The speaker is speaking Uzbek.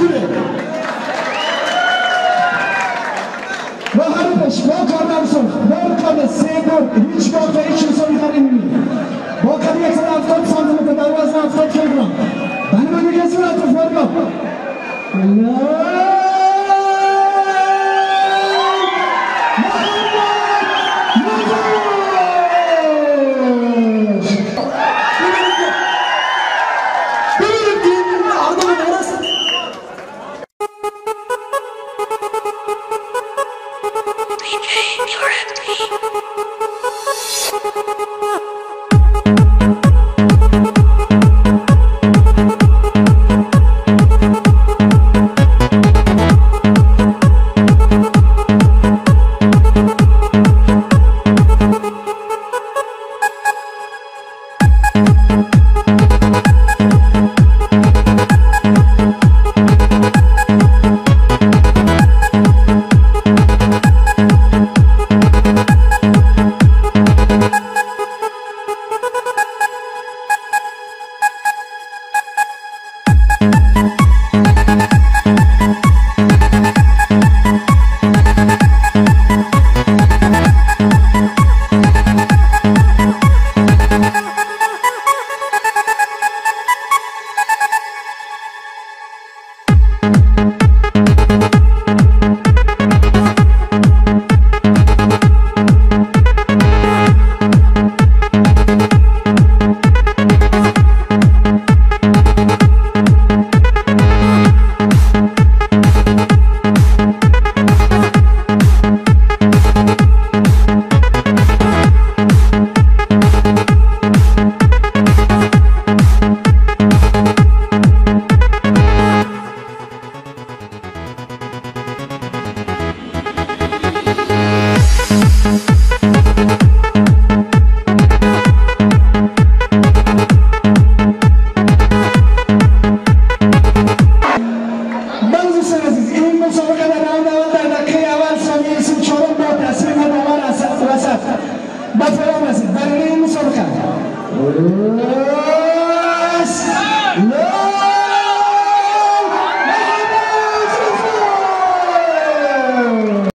kuni va hali besh va jordan hands over